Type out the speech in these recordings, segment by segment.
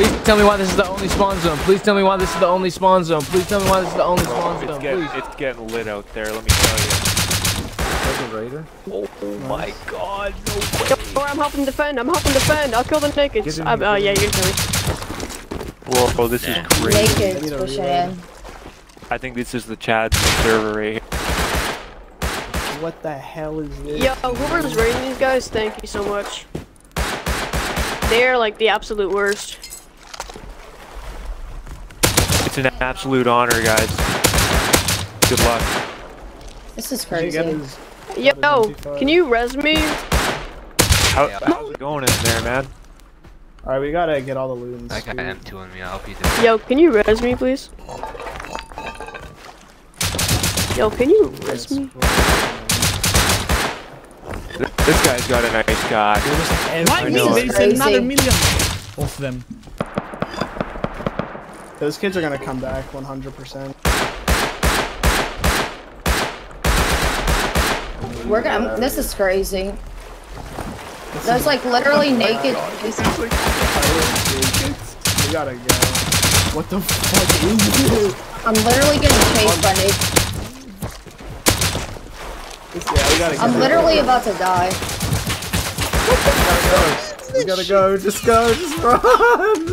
Please tell me why this is the only spawn zone. Please tell me why this is the only spawn zone. Please tell me why this is the only spawn It's zone. getting, Please. it's getting lit out there, let me tell you. There's. Oh my god, no Yo, I'm hopping helping defend. I'm hopping helping defend. I'll kill the nakeds. Get in Uh, here, get yeah, in you're killing. Whoa, this is crazy. Naked pushing in. I think this is the Chad's server right here. What the hell is this? Yo, whoever's raiding these guys, thank you so much. They're like the absolute worst. It's an absolute honor, guys. Good luck. This is Did you get crazy. his- Yo, Identify. can you res me? How, how's it going in there, man? Alright, we gotta get all the loot. and That guy scoot. M2ing me, I'll be there. Yo, can you res me, please? Yo, can you res me? This guy's got a nice guy. Why I me? know. There's another million of them. Those kids are gonna come back 100%. We're gonna. This is crazy. There's like literally naked. We gotta go. What the fuck is this? I'm literally getting chased by naked. Yeah, we gotta go. I'm literally about to die. We gotta go. Just go. Just run.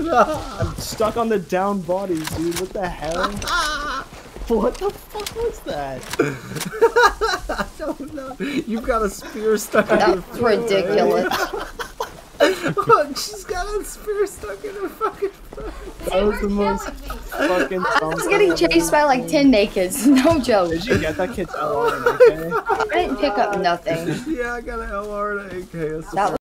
I'm stuck on the down bodies, dude. What the hell? what the fuck was that? I don't know. You've got a spear stuck in your That's ridiculous. Look, she's got a spear stuck in her fucking foot. That was the most fucking. I was getting chased by like 10 nakeds. No joke. Did you get that kid's LR and AK? I didn't pick up nothing. Yeah, I got an LR and an AK. That's That